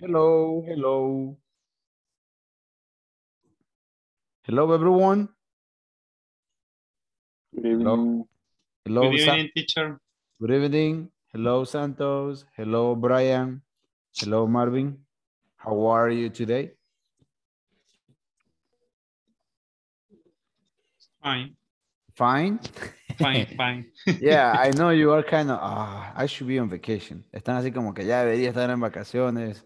Hello, hello. Hello, everyone. Good evening. Hello, Good Sa- evening, teacher. Good evening. Hello, Santos. Hello, Brian. Hello, Marvin. How are you today? Fine, Fine. Fine, fine. Yeah, I know you are kind of, ah, I should be on vacation. Están así como que ya debería estar en vacaciones.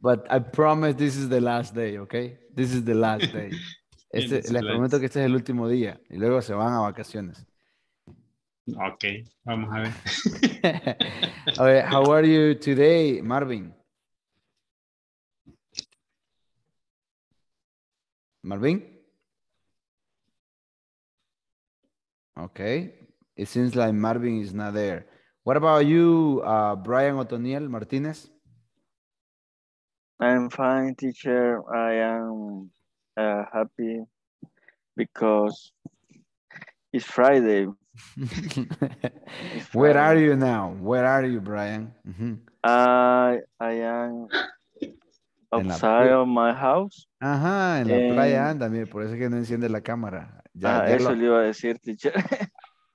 But I promise this is the last day, okay? This is the last day. Este, les last. prometo que este es el último día y luego se van a vacaciones. Ok, vamos a ver. Okay, how are you today, Marvin? Marvin? Okay, it seems like Marvin is not there. What about you, uh, Brian Otoniel Martinez? I'm fine, teacher. I am uh, happy because it's Friday. Where are you now? Where are you, Brian? Mhm. I I am La playa. of my house. Ajá, en la playa Eh, anda, mire, por eso es que no enciende la cámara. Ya, Ah, ya eso lo- le iba a decir, teacher.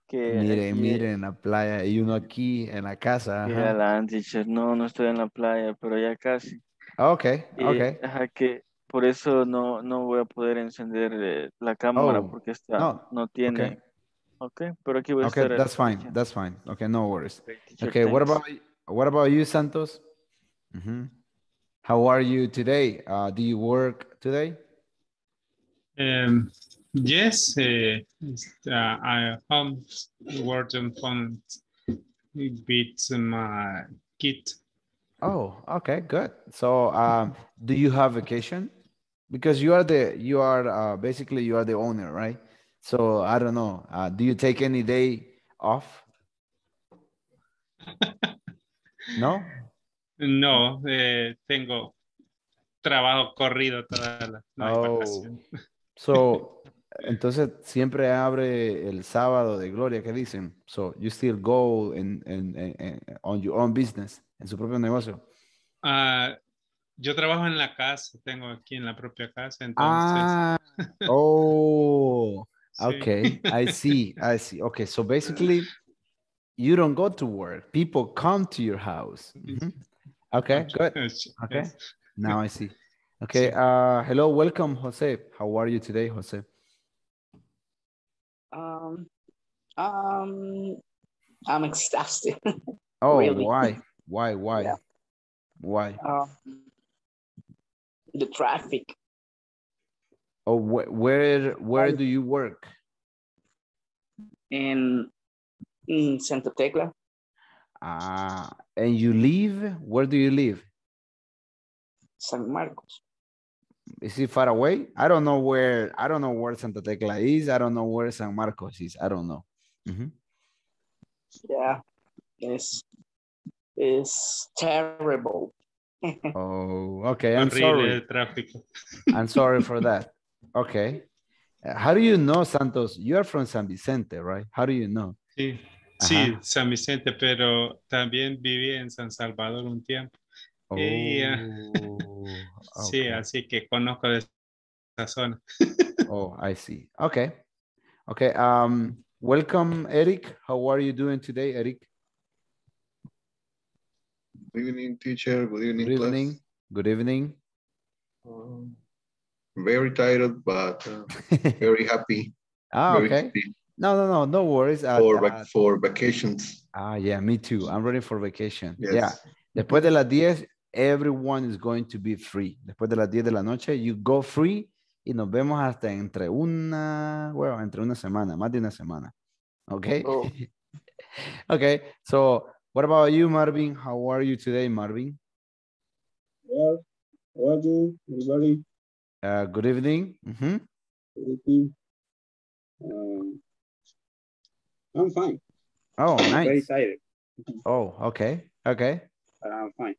que Mire, aquí, mire, en la playa y uno aquí en la casa. Ajá. adelante, teacher. No, no estoy en la playa, pero ya casi. Ok, Y, ok. ajá, que por eso no, no voy a poder encender eh, la cámara Oh, porque esta no, no tiene. Ok, pero aquí voy a Okay, estar. that's fine. teacher. That's fine. Okay, no worries. Ok, teacher, Okay, what about what about you, Santos? Mhm. How are you today? Uh, do you work today? Um, yes, uh, uh, I am working on with my kid. Oh, okay, good. So, um, do you have vacation? Because you are the you are uh, basically you are the owner, right? So I don't know. Uh, do you take any day off? No. No, eh, tengo trabajo corrido toda la no hay Oh. So, entonces siempre abre el sábado de gloria que dicen. So you still go in, in, on your own business, en su propio negocio. Ah, yo trabajo en la casa, tengo aquí en la propia casa, entonces. Ah, oh, okay. I see. I see. Okay, so basically, you don't go to work. People come to your house. Okay, good. Okay. yes. Now I see. Okay. Uh, hello, welcome, Jose. How are you today, Jose? Um, um, I'm exhausted. Oh, Really? why? Why? Why? Yeah. Why? um, the traffic Oh, wh- where where Um, do you work? in, in Santa Tecla, Ah, and you live? Where do you live? San Marcos. Is it far away? I don't know where. I don't know where Santa Tecla is. I don't know where San Marcos is. I don't know. Mhm. Yeah, it's it's terrible. Oh, okay. I'm Horrible sorry. el tráfico. I'm sorry for that. Okay. How do you know, Santos? You are from San Vicente, right? How do you know? Sí, sí, Ajá. San Vicente, pero también viví en San Salvador un tiempo. Oh, Y, ah, Sí, okay. así que conozco de esa zona. Oh, I see. Okay. Okay. Um, welcome, Eric. How are you doing today, Eric? Good evening, teacher. Good evening, Good class. evening. Good evening. Um, very tired, but uh, very happy. ah, very okay. happy No, no, no, no worries. Uh, for, uh, vac- for vacations. ah, yeah, me too. I'm ready for vacation. Yes. Yeah. Después de las 10, everyone is going to be free. Después de las 10 de la noche, you go free y nos vemos hasta entre una, bueno, entre una semana, más de una semana. Okay. Oh. okay. So, what about you, Marvin? How are you today, Marvin? Well, how are you, everybody? Uh, good evening. Mhm. Everything? Um, I'm fine. Oh, nice. Very nice. tired, Oh, okay. Okay. but I'm fine.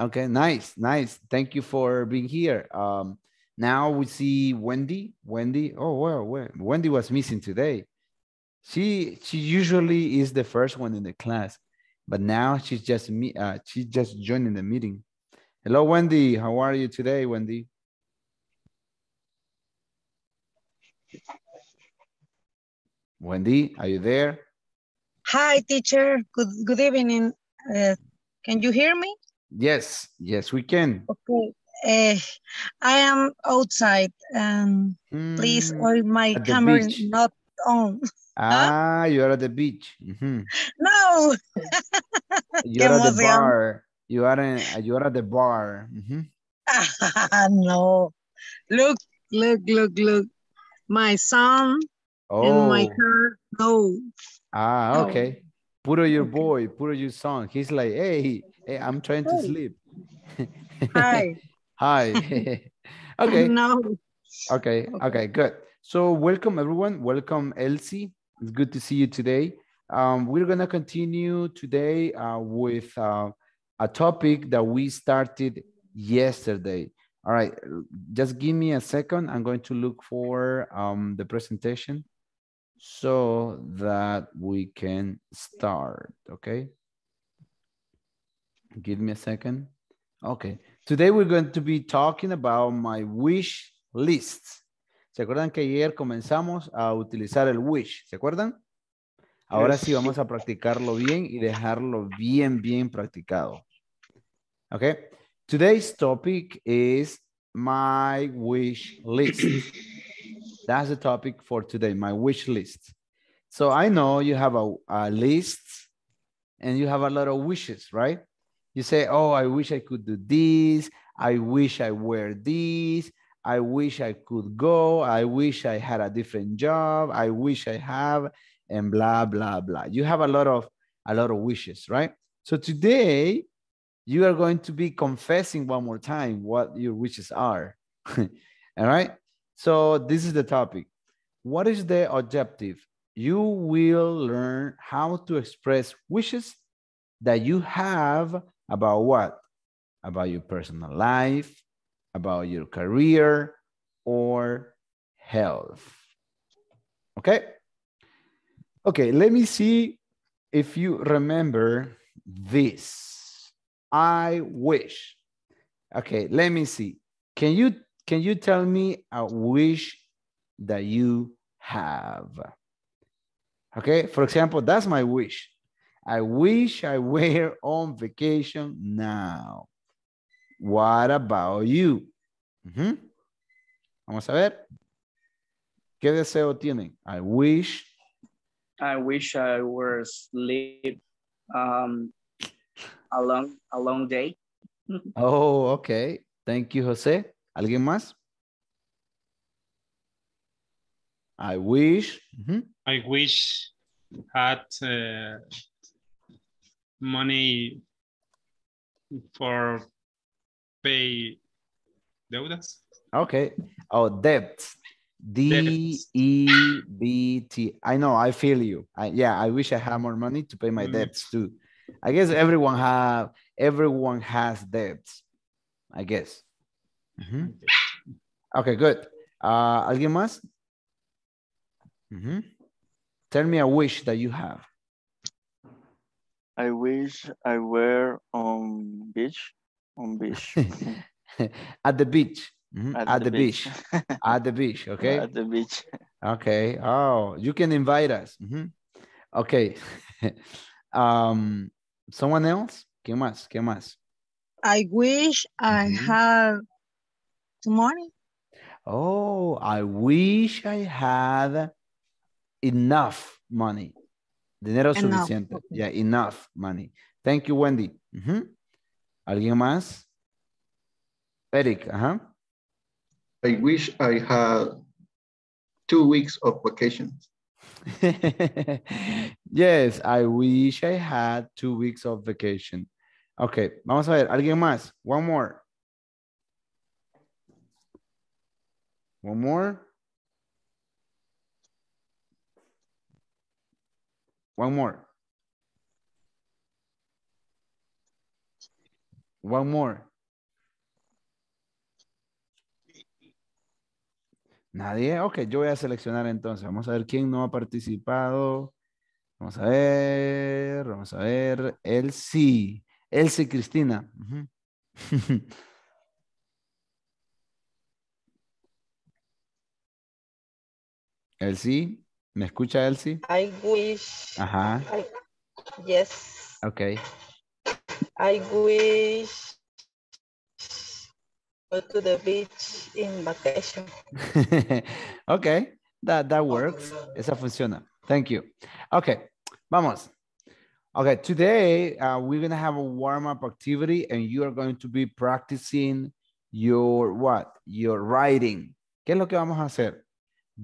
Okay, nice, nice. Thank you for being here. Um, now we see Wendy. Wendy. Oh well, Wendy was missing today. She she usually is the first one in the class, but now she's just me. Uh, she's just joining the meeting. Hello, Wendy. How are you today, Wendy? Wendy, are you there? Hi, teacher. Good good evening. Uh, can you hear me? Yes, yes, we can. Okay. Uh, I am outside and please, Mm, or my camera is not on. Ah, you're at the beach. Mhm. No. You're at the bar. You are in, you are at the bar. Mhm. no. Look, look, look, look. My son in my Oh, car. No. ah, No. okay. Puro your Okay. boy, puro your song. He's like, hey, hey, I'm trying to sleep. Hi. Hi. okay. No. Okay, okay, good. So welcome everyone. Welcome Elsie. It's good to see you today. Um, we're gonna continue today uh, with uh, a topic that we started yesterday. All right, just give me a second. I'm going to look for um, the presentation so that we can start, okay? Give me a second. Okay, today we're going to be talking about my wish lists. ¿Se acuerdan que ayer comenzamos a utilizar el wish? ¿Se acuerdan? Ahora sí vamos a practicarlo bien y dejarlo bien, bien practicado. Okay. Today's topic is my wish list. That's the topic for today, my wish list. So I know you have a, a list and you have a lot of wishes, right? You say, oh, I wish I could do this. I wish I wear this. I wish I could go. I wish I had a different job. I wish I have, and blah, blah, blah. You have a lot of, a lot of wishes, right? So today you are going to be confessing one more time what your wishes are. All right. So this is the topic. What is the objective? You will learn how to express wishes that you have about what? About your personal life, about your career, or health. Okay? Okay, let me see if you remember this. I wish. Okay, let me see. Can you can you tell me a wish that you have? Okay, for example, that's my wish. I wish I were on vacation now. What about you? Ujú. Vamos a ver. ¿Qué deseo tienen? I wish. I wish I were sleep um, a long, a long day. Oh, okay. Thank you, Jose. ¿Alguien más? I wish. Ujú. I wish had uh, money for pay deudas. Okay. Oh, debt. D E B T. I know. I feel you. I, yeah. I wish I had more money to pay my Mm. debts too. I guess everyone have. Everyone has debts. I guess. Ujú. Okay. Good. Uh, ¿Alguien más? Ujú. Tell me a wish that you have. I wish I were on beach. On beach. At the beach. Mhm. At, the, beach. beach. At the beach. Okay. At the beach. Okay. Oh, you can invite us. Mhm. Okay. um, someone else? ¿Qué más? ¿Qué más? I wish I Mhm. had some money. Oh, I wish I had enough money. Dinero Enough, suficiente. okay. Yeah, enough money. Thank you, Wendy. Ujú. ¿Alguien más? Eric, ajá. I wish I had two weeks of vacation. yes, I wish I had two weeks of vacation. Okay, vamos a ver, ¿alguien más? One more. One more. One more. One more. Nadie. Ok, yo voy a seleccionar entonces. Vamos a ver quién no ha participado. Vamos a ver, vamos a ver. Elsie. Elsie Cristina. Ujú. Elsie, ¿me escucha Elsie? I wish. Ajá, I, yes. ok. I wish go to the beach in vacation. okay, that, that works. Esa funciona. Thank you. Okay, vamos. Okay, today uh, we're gonna have a warm-up activity and you are going to be practicing your what? Your writing. ¿Qué es lo que vamos a hacer?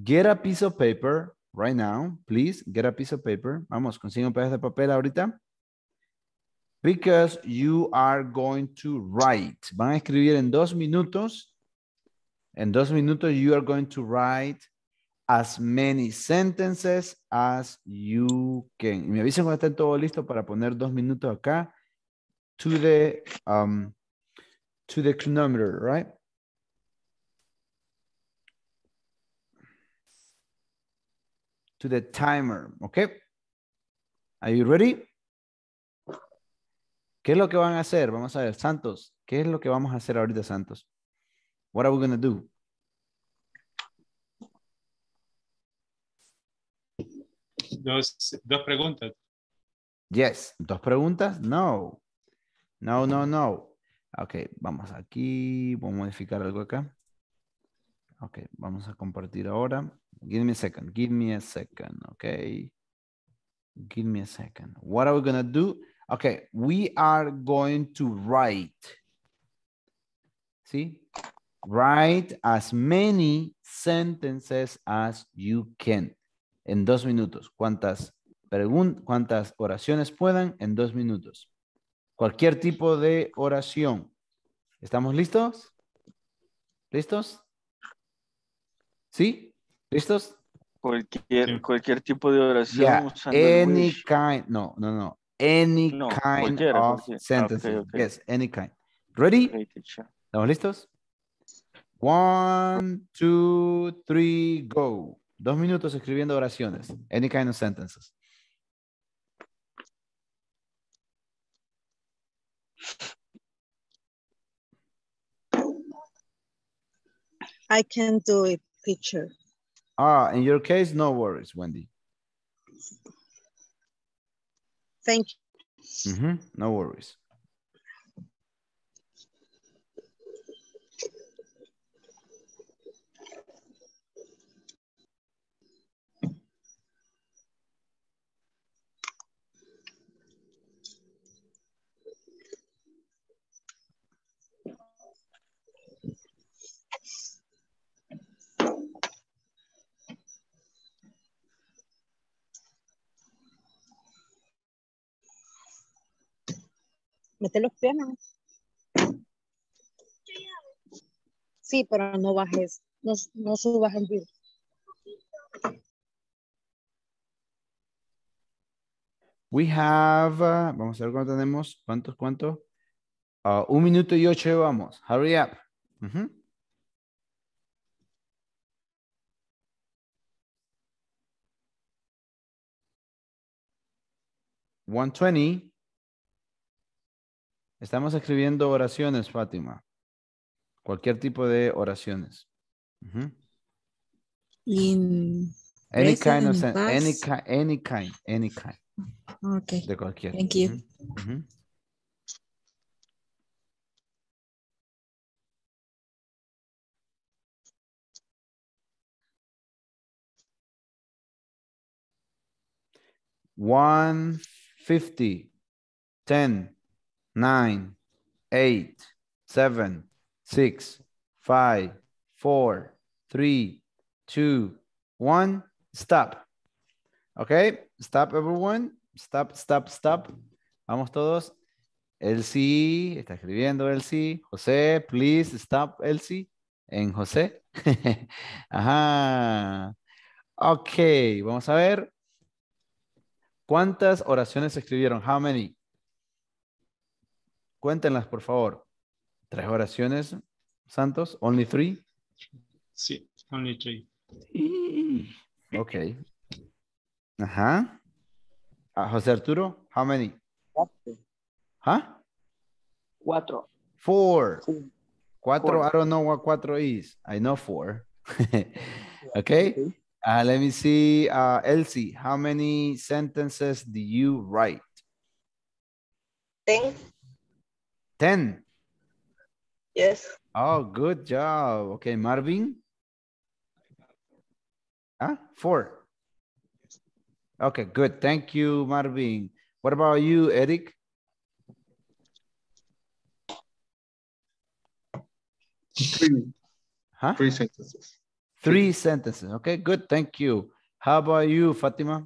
Get a piece of paper right now, please. Get a piece of paper. Vamos, consigue un pedazo de papel ahorita. Because you are going to write. Van a escribir en dos minutos. En dos minutos, you are going to write as many sentences as you can. Y me avisen cuando estén todo listo para poner dos minutos acá. To the, um, to the chronometer, right? To the timer, okay? Are you ready? ¿Qué es lo que van a hacer? Vamos a ver, Santos, ¿qué es lo que vamos a hacer ahorita, Santos? What are we going to do? Dos, dos preguntas. Yes. ¿Dos preguntas? No. No, no, no. Ok, vamos aquí. Voy a modificar algo acá. Ok, vamos a compartir ahora. Give me a second. Give me a second. Ok. Give me a second. What are we going to do? Okay, we are going to write. See? Write as many sentences as you can. En dos minutos. ¿Cuántas, cuántas oraciones puedan en dos minutos? Cualquier tipo de oración. ¿Estamos listos? ¿Listos? ¿Sí? ¿Listos? Cualquier, Sí. cualquier tipo de oración Yeah, any kind. No, no, no. Any No, kind of cualquiera. Ah, ok, sentences. ok. Yes, any kind. Ready? ¿Estamos listos? One, two, three, go. Dos minutos escribiendo oraciones. Any kind of sentences. I can do it, teacher. Ah, in your case, no worries, Wendy. Thank you. Mm -hmm, No worries. Mete los pies, mami. Sí, pero no bajes, no, no subas el video. We have, uh, vamos a ver cuánto tenemos. ¿Cuántos, cuántos? Ah, un minuto y ocho vamos. Hurry up. Ujú. One twenty. Estamos escribiendo oraciones, Fátima. Cualquier tipo de oraciones. In Any kind of any kind, any kind, any kind. okay. De cualquier. Thank you. Ujú, ujú. One fifty, ten, nine, eight, seven, six, five, four, three, two, one, stop. Okay, stop everyone. Stop, stop, stop. Vamos todos. Elsie, está escribiendo Elsie. José, please stop Elsie. En José. Ajá. Ok, vamos a ver. ¿Cuántas oraciones escribieron? How many? Cuéntenlas, por favor. Tres oraciones, Santos. Only three. Sí, only three. Ok. Ajá. Ah, José Arturo, how many? Cuatro. ¿Ah? Cuatro. Four. Four. Cuatro, Four. I don't know what cuatro is. I know four. okay. Uh, let me see. Uh, Elsie, how many sentences do you write? Ten. 10. Yes. Oh, good job. Okay, Marvin? Huh? Four. Okay, good. Thank you, Marvin. What about you, Eric? Three, Huh? three sentences. Three sentences. Okay, good. Thank you. How about you, Fatima?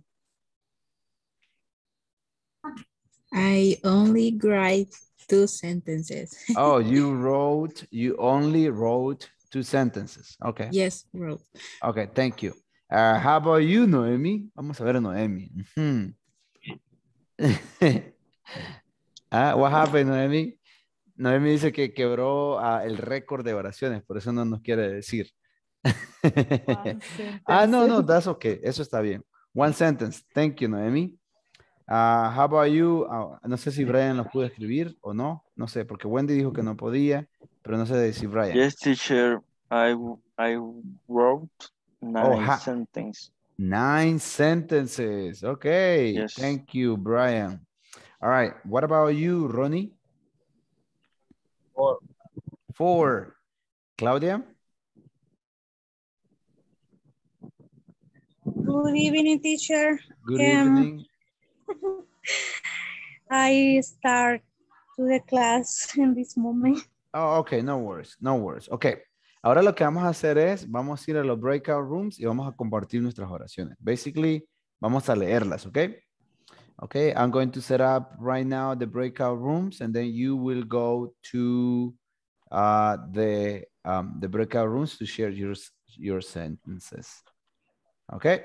I only write two sentences. Oh, you wrote, you only wrote two sentences. Okay. yes, wrote. Okay, thank you. Uh, how about you, Noemi? Vamos a ver a Noemi. Ah, what happened, Noemi? Noemi dice que quebró ah, el récord de oraciones, por eso no nos quiere decir. ah, no, no, that's okay. Eso está bien. One sentence. Thank you, Noemi. Ah, how about you? Ah, no sé si Brian lo pudo escribir o no. No sé, porque Wendy dijo que no podía, pero no sé si Brian. Yes, teacher. I I wrote nine ha- sentences. Nine sentences. Okay. Yes. Thank you, Brian. All right. What about you, Ronnie? Four. Four. Claudia? Good evening, teacher. Good Um, evening. I start to the class in this moment. Oh, okay. No worries. No worries. Okay. Ahora lo que vamos a hacer es, vamos a ir a los breakout rooms y vamos a compartir nuestras oraciones. Basically, vamos a leerlas, okay? Okay, I'm going to set up right now the breakout rooms and then you will go to uh, the, um, the breakout rooms to share your, your sentences. Okay?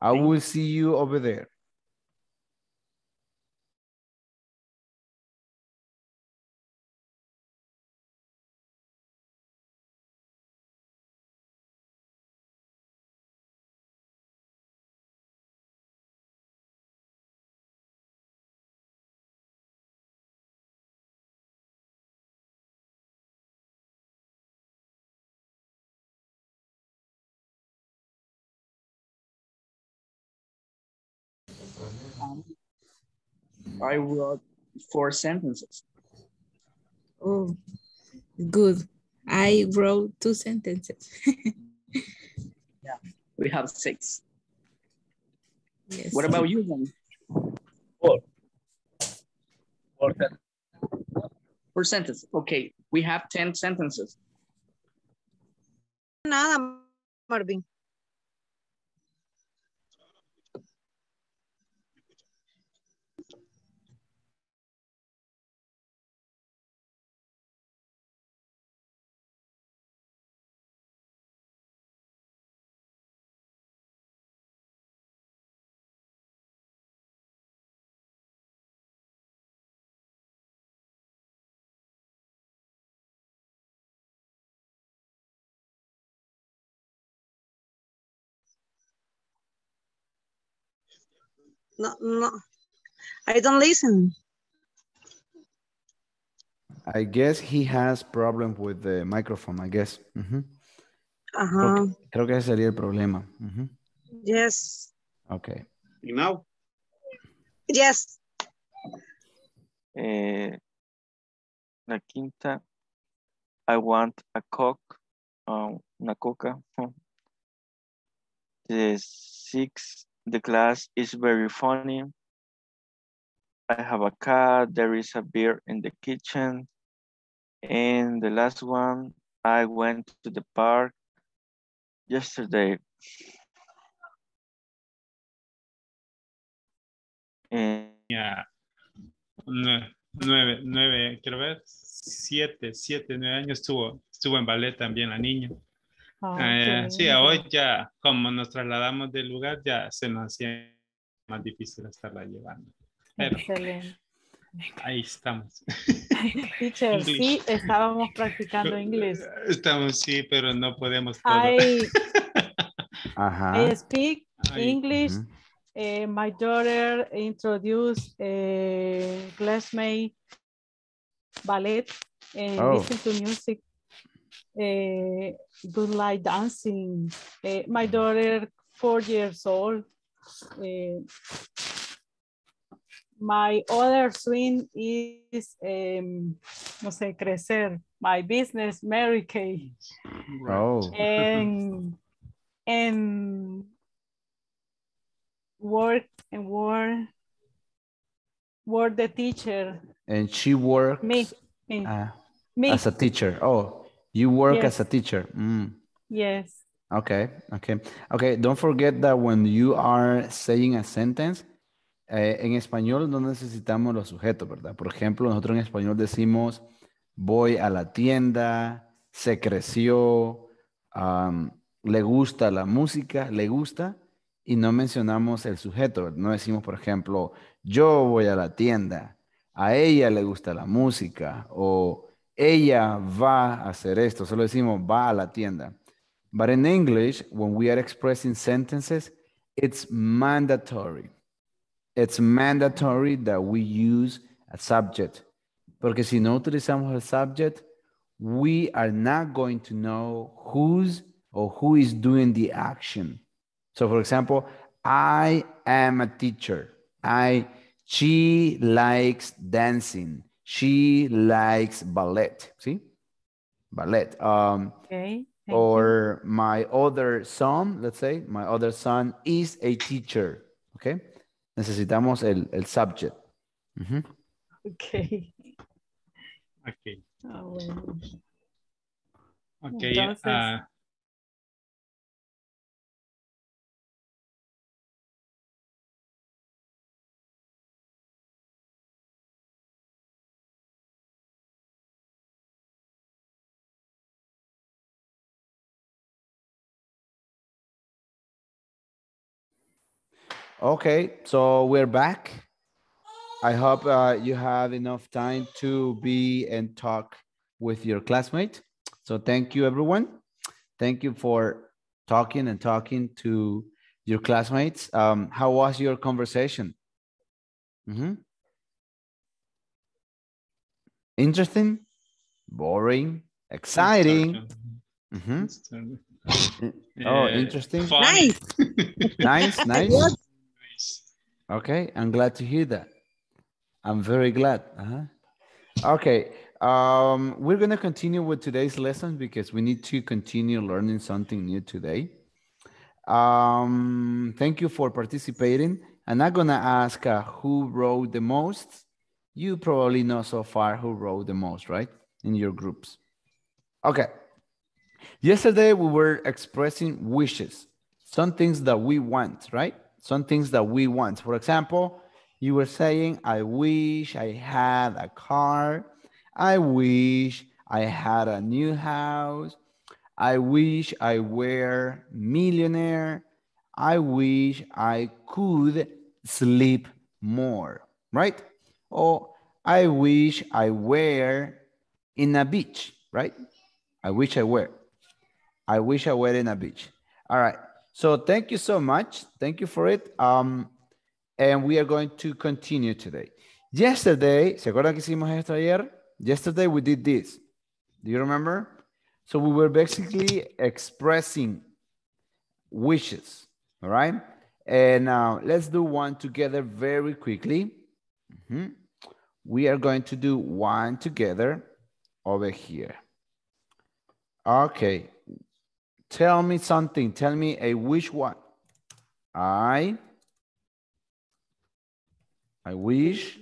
I will see you over there. I wrote four sentences. Oh, good. I wrote two sentences. Yeah, we have six. yes. What about you then? Four. Four sentences. Four sentences. Okay, we have 10 sentences. Nada, Marvin. No, no. I don't listen. I guess he has problem with the microphone, I guess. Ujú. Creo, Uh-huh. que, creo que ese sería el problema. Ujú. Yes. Okay. And now, Yes. Eh, la quinta. I want a coke. um, una coca. The six. The class is very funny. I have a cat. There is a beer in the kitchen. And the last one, I went to the park yesterday. And Ya. Nue- Nueve, nueve, quiero ver, siete, siete, nueve años estuvo, estuvo en ballet también la niña. Eh, sí, hoy ya, como nos trasladamos del lugar, ya se nos hacía más difícil estarla llevando. Pero Excelente. ahí estamos. Teacher, sí, estábamos practicando inglés. Estamos, sí, pero no podemos todo. I, Ajá. I speak Ay, English. ujú. Eh, my daughter introduced uh, classmate ballet and Oh. listen to music. Uh, do like dancing. Uh, my daughter, four years old. Uh, my other swing is, um, no sé, crecer. My business, Mary Kay. Oh. and and work and work work the teacher And she works me me, uh, me. as a teacher. Oh, you work Yes. as a teacher. Mm. yes Okay, okay. Okay, don't forget that when you are saying a sentence, eh, en español no necesitamos los sujetos, ¿verdad? Por ejemplo, nosotros en español decimos voy a la tienda, se creció, le gusta la música, le gusta, y no mencionamos el sujeto. No decimos, por ejemplo, yo voy a la tienda, a ella le gusta la música, o ella va a hacer esto. Solo decimos va a la tienda. But in English, when we are expressing sentences, it's mandatory. It's mandatory that we use a subject. Porque si no utilizamos el subject, we are not going to know who's or who is doing the action. So for example, I am a teacher. I she likes dancing. She likes ballet. See? Ballet. Um, okay thank you. or my other son, let's say, my other son is a teacher. Okay? Necesitamos el, el subject. Ujú. okay Ok, Ah, bueno. ok. Entonces- ah, Okay, so we're back. I hope uh, you have enough time to be and talk with your classmate. So thank you, everyone. Thank you for talking and talking to your classmates. Um, how was your conversation? Mm -hmm. Interesting, boring, exciting. Mm -hmm. Oh, interesting. fun. Nice. Nice, nice. Okay, I'm glad to hear that. I'm very glad. Uh-huh. Okay, um, we're gonna continue with today's lesson because we need to continue learning something new today. Um, thank you for participating. And I'm gonna ask uh, who wrote the most. You probably know so far who wrote the most, right? In your groups. Okay. Yesterday we were expressing wishes, some things that we want, right? Some things that we want. For example, you were saying, I wish I had a car. I wish I had a new house. I wish I were millionaire. I wish I could sleep more, right? Or I wish I were in a beach, right? I wish I were. I wish I were in a beach. All right. So thank you so much. Thank you for it. Um, and we are going to continue today. Yesterday, ¿se acuerdan que hicimos esto ayer? Yesterday we did this. Do you remember? So we were basically expressing wishes. All right. And now let's do one together very quickly. Mhm. We are going to do one together over here. Okay. Tell me something. Tell me a wish what? I. I wish.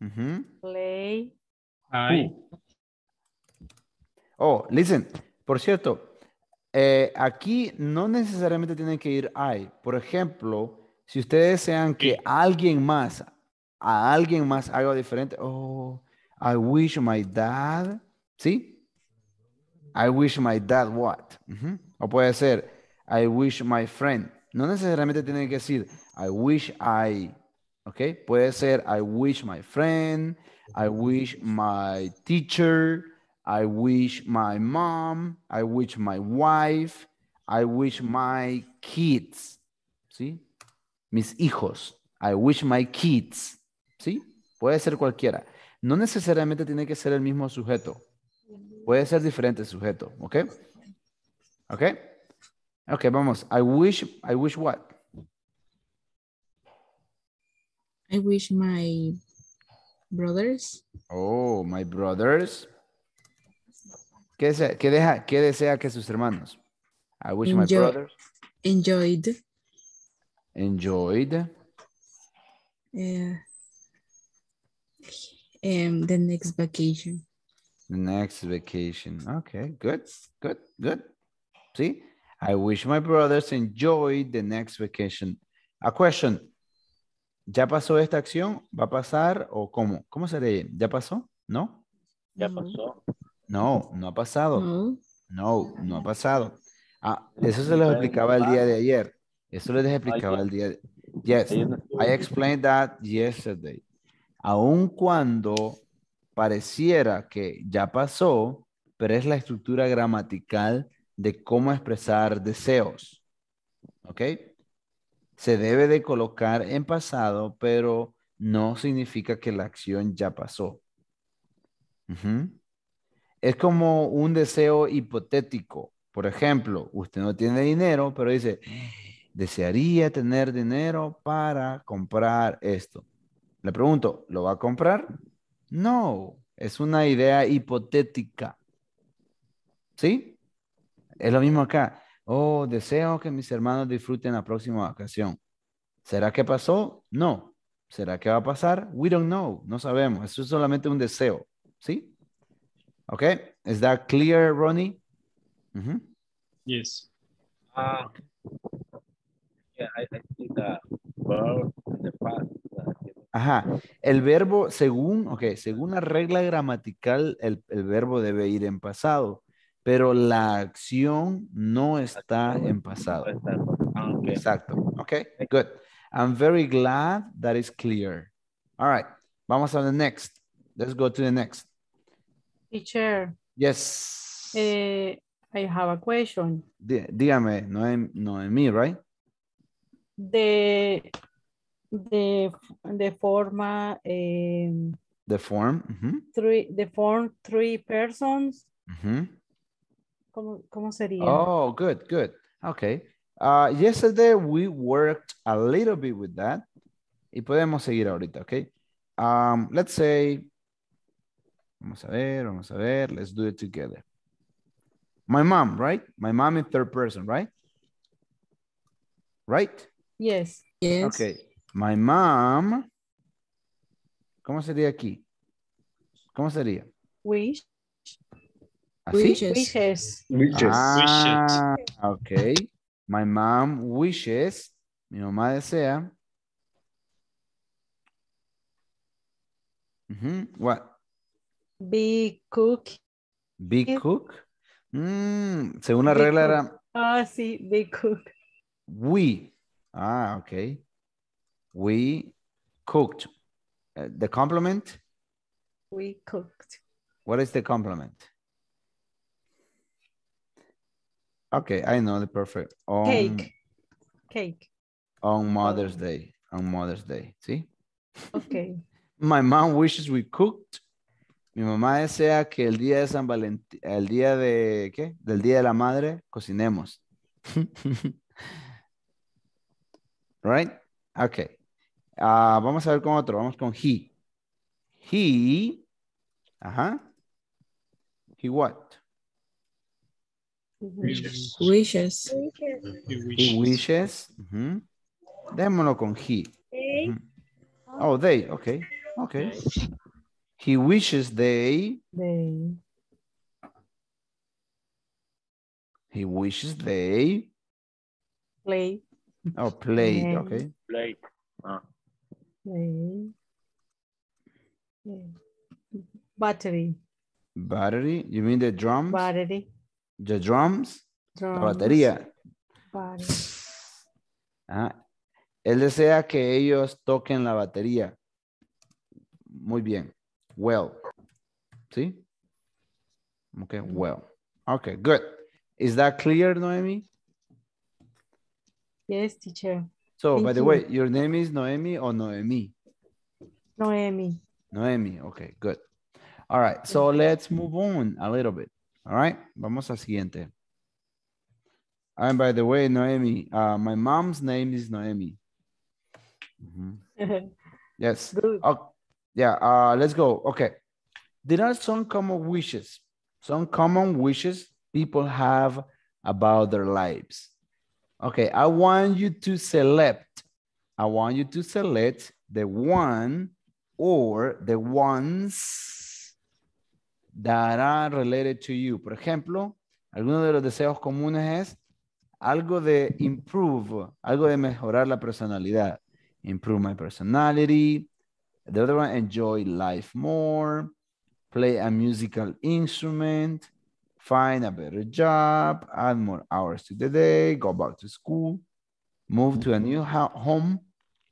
Mhm. play Ay, Who? Oh, listen. Por cierto, eh, aquí no necesariamente tienen que ir I. Por ejemplo, si ustedes desean que alguien más, a alguien más haga diferente. Oh, I wish my dad. ¿Sí? I wish my dad what? Ujú. O puede ser, I wish my friend. No necesariamente tienen que decir, I wish I. ¿Ok? Puede ser, I wish my friend. I wish my teacher. I wish my mom. I wish my wife. I wish my kids. ¿Sí? Mis hijos. I wish my kids. ¿Sí? Puede ser cualquiera. No necesariamente tiene que ser el mismo sujeto. Puede ser diferente sujeto, ¿ok? ¿Ok? Ok, vamos. I wish, I wish what? I wish my brothers. Oh, my brothers. ¿Qué desea, qué deja, qué desea que sus hermanos? I wish my Enjoy- brothers enjoyed enjoyed uh, um, the next vacation. the next vacation. Okay, good, good, good. See, I wish my brothers enjoyed the next vacation. A question. ¿Ya pasó esta acción? ¿Va a pasar o cómo? ¿Cómo sería? ¿Ya pasó? ¿No? Ya pasó. No, no ha pasado. No. No, no ha pasado. Ah, eso se los explicaba el día de ayer. Eso les explicaba el día de... Yes, I explained that yesterday. Aun cuando pareciera que ya pasó, pero es la estructura gramatical de cómo expresar deseos. ¿Ok? Se debe de colocar en pasado, pero no significa que la acción ya pasó. Es como un deseo hipotético. Por ejemplo, usted no tiene dinero, pero dice, desearía tener dinero para comprar esto. Le pregunto, ¿lo va a comprar? No, es una idea hipotética. ¿Sí? Es lo mismo acá. Oh, deseo que mis hermanos disfruten la próxima vacación. ¿Será que pasó? No. ¿Será que va a pasar? We don't know. No sabemos. Eso es solamente un deseo. ¿Sí? ¿Ok? ¿Is that clear, Ronnie? Yes. Ah, yeah, I, I think uh, verb in the past. uh, Ajá. El verbo, según, ok, según la regla gramatical, el, el verbo debe ir en pasado, pero la acción no está en pasado. ah, okay. Exacto. Ok, good. I'm very glad that is clear. All right. Vamos a the next. Let's go to the next. Teacher, Yes. eh, I have a question. Dí- dígame, no en, no en mí, right? De, de, de forma, eh, The form. ujú, three, de form three persons. ¿Cómo, cómo sería? Oh, good, good. Okay. Uh, yesterday we worked a little bit with that. Y podemos seguir ahorita, okay? Um, let's say, vamos a ver, vamos a ver, let's do it together. My mom, right? My mom in third person, right? Right? Yes. Yes. Okay. My mom, ¿cómo sería aquí? ¿Cómo sería? Wish. ¿Así? Wishes. Wishes. Ah, ok. My mom wishes, mi mamá desea. What? Be cook. Big Yes. cook? Mm, según la Big regla cook. era Ah, sí, be cook. we. Ah, ok. We cooked. Uh, the complement? We cooked. What is the complement? Okay, I know the perfect. On, Cake. Cake. On Mother's Day. On Mother's Day. ¿Sí? Okay. My mom wishes we cooked. Mi mamá desea que el día de San Valentín, el día de, ¿qué? Del Día de la Madre, cocinemos. right? Okay. Ah, vamos a ver con otro. Vamos con he. He. Ajá. He what? Wishes. He wishes. ujú. Démoslo con he. Ujú. Oh, they. Okay. Okay. He wishes they. They. He wishes they. Play. Oh, played. Play. Okay. Plate. Ah, Play. Yeah. Battery. Battery. You mean the drums? Battery. The drums. La Drums. batería. Battery. Ajá. Él desea que ellos toquen la batería. Muy bien. Well. ¿Sí? Okay, well. Okay, good. Is that clear, Noemi? Yes, teacher. So, Thank by the you. way, your name is Noemi or Noemi? Noemi. Noemi. Okay, good. All right, so let's move on a little bit. All right, vamos al siguiente. And by the way, Noemi, uh, my mom's name is Noemi. Mhm. Yes. Good. Oh, yeah, uh, let's go. Okay. There are some common wishes. Some common wishes people have about their lives. Okay, I want you to select. I want you to select the one or the ones that are related to you. Por ejemplo, alguno de los deseos comunes es algo de improve, algo de mejorar la personalidad. Improve my personality. The other one, enjoy life more. Play a musical instrument. Find a better job. Add more hours to the day. Go back to school. Move to a new ho- home.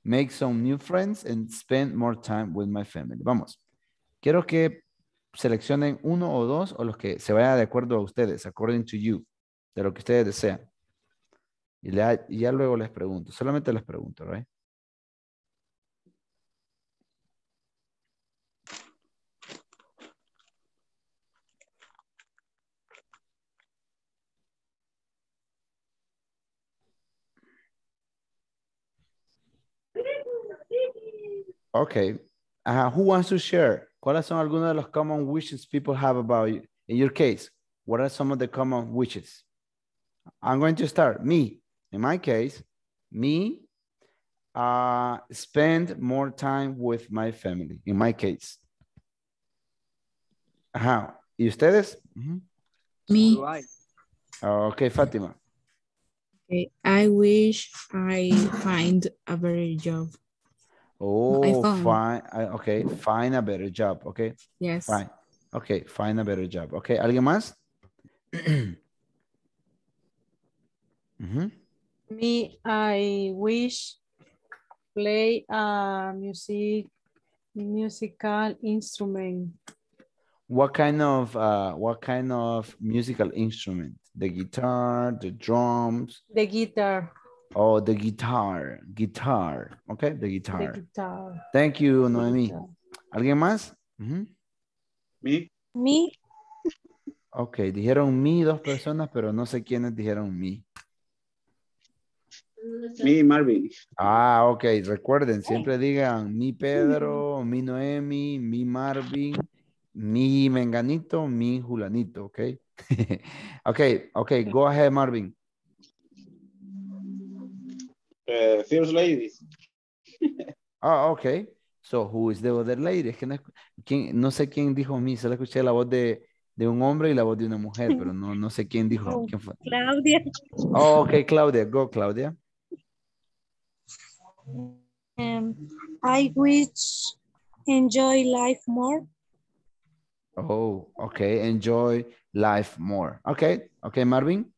Make some new friends and spend more time with my family. Vamos. Quiero que seleccionen uno o dos o los que se vaya de acuerdo a ustedes, according to you, de lo que ustedes desean. Y, le- y ya luego les pregunto, solamente les pregunto, ¿right? Okay. Uh, who wants to share? ¿Cuáles son algunos de los common wishes people have about you? In your case, what are some of the common wishes? I'm going to start. Me, in my case, me, uh, spend more time with my family, in my case. Ajá. ¿Y ustedes? Ujú. Me, Right. Okay, Fátima. okay, I wish I find a better job. Oh, fine. Okay, find a better job. Okay, Yes. fine. Okay, find a better job. Okay, ¿alguien más? Ujú. Me, I wish play a music musical instrument. What kind of uh what kind of musical instrument? The guitar, the drums, The guitar. Or the guitar? Guitar. Okay, the The guitar. guitar. Thank you, Noemi. guitar. ¿Alguien más? Me, Me, Ok, dijeron mi dos personas, pero no sé quiénes dijeron mi. me, Marvin. Ah, ok. Recuerden, siempre digan mi Pedro, mi Noemi, mi Marvin, mi Menganito, mi Julanito, ok? ok, ok. Go ahead, Marvin. Uh, first ladies. Ah, ok. So, who is the other lady? Es que no, ¿quién- no sé quién dijo mi, solo escuché la voz de, de un hombre y la voz de una mujer, pero no, no sé quién dijo. Oh. ¿Quién fue? Claudia. Oh, ok, Claudia. Go, Claudia. Um, I wish enjoy life more. Oh, okay. Enjoy life more. Okay, okay, Marvin.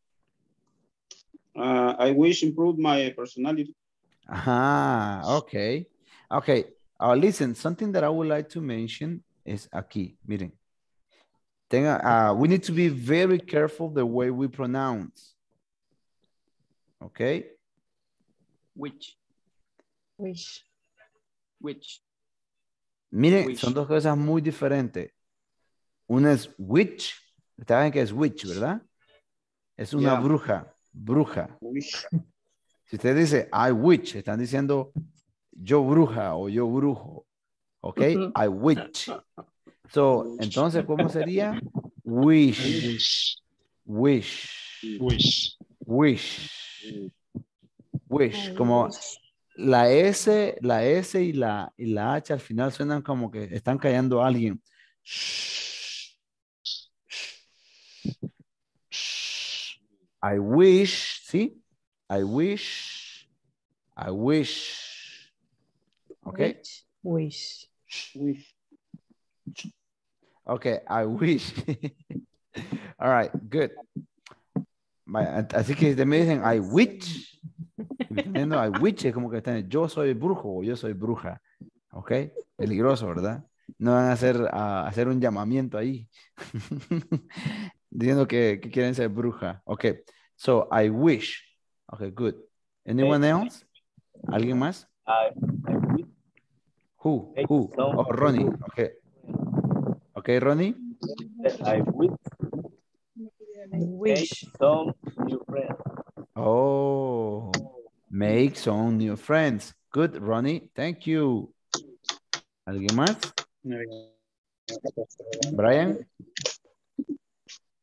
Uh, I wish improve my personality. Ah, okay. Okay. Uh, listen, something that I would like to mention is aquí. Miren. Tenga, uh, we need to be very careful the way we pronounce. Okay. Which, Which. which. Miren, Wish. son dos cosas muy diferentes. Una es witch. Ustedes saben que es witch, ¿verdad? Es una Yeah. bruja. Bruja. Wish. Si usted dice I witch, están diciendo yo bruja o yo brujo. ¿Ok? I witch. So, entonces, ¿cómo sería? Wish. Wish. Wish. Wish. Wish. Como la S, la S y la, y la H al final suenan como que están callando a alguien. I wish, ¿sí? I wish. I wish. Okay. Wish. Wish. Okay, I wish. All right, good. Así que si me dicen I wish, entendiendo I wish es como que están, yo soy brujo o yo soy bruja. Ok, peligroso, ¿verdad? No van a hacer, a hacer un llamamiento ahí diciendo que, que quieren ser bruja. Ok, so I wish. Okay, good. Anyone else? ¿Alguien más? I, I wish Who? Hey, Who? no. Oh, Ronnie. Okay. Okay, Ronnie. I wish wish. some new friends. Oh, make some new friends. Good, Ronnie. Thank you. ¿Alguien más? Brian?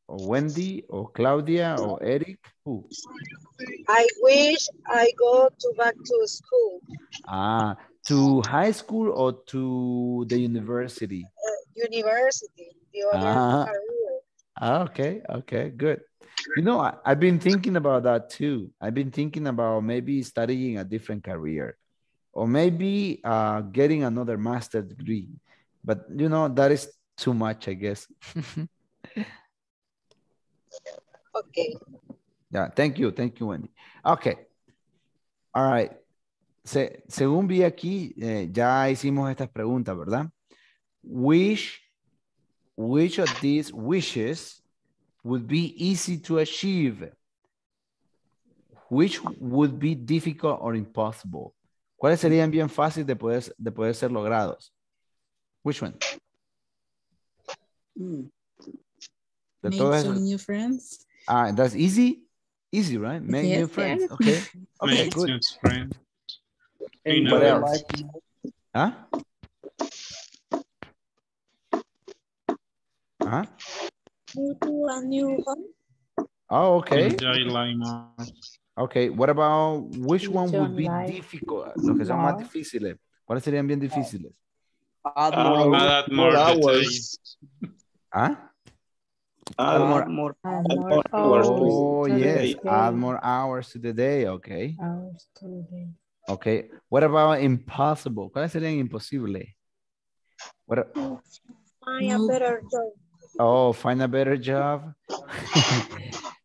O Wendy? or Claudia? or Eric? Who? I wish I go to back to school. Ah, to high school or to the university? Uh, university, the other Ah. Ah, okay, okay, good. You know, I, I've been thinking about that too. I've been thinking about maybe studying a different career or maybe uh, getting another master's degree. But, you know, that is too much, I guess. Okay. Yeah, thank you, thank you, Wendy. Okay. All right. Se- según vi aquí, eh, ya hicimos estas preguntas, ¿verdad? Which, which of these wishes would be easy to achieve? Which would be difficult or impossible? ¿Cuáles serían bien fáciles de poder, de poder ser logrados? Which one? Mm. De Make todas some esas- new friends. Ah, that's easy? Easy, right? Make new friends. yes. Okay. Okay, Make good. new friends. And What else? life- Huh? Huh? Move to a new home. Oh, okay. Enjoy life more. Okay. What about which one would be life difficult? Los que son más more. difíciles. ¿Cuáles serían bien difíciles? Add more, Add more more hours. ¿Ah? Add add more more Add more more hours Oh, to the yes. day. Add more hours to the day. Okay. Hours to the day. Okay. What about impossible? ¿Cuáles serían imposibles? What, Find a better job. oh, find a better job.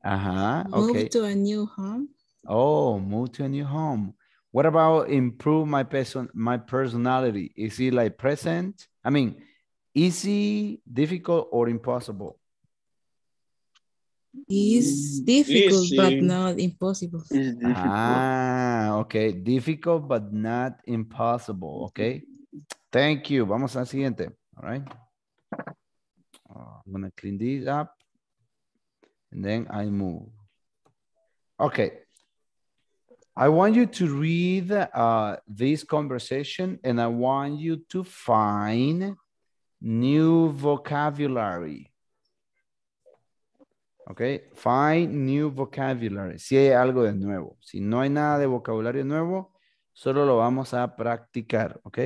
uh-huh. okay. Move to a new home. Oh, move to a new home. What about improve my person my personality? Is it like present? I mean, easy, difficult, or impossible? Is difficult but not impossible. Ah, okay. Difficult, but not impossible. Okay. Thank you. Vamos al siguiente. All right. I'm gonna clean these up. And then I move. Okay. I want you to read uh, this conversation and I want you to find new vocabulary. Okay, find new vocabulary. Si hay algo de nuevo. Si no hay nada de vocabulario nuevo, solo lo vamos a practicar. Ok.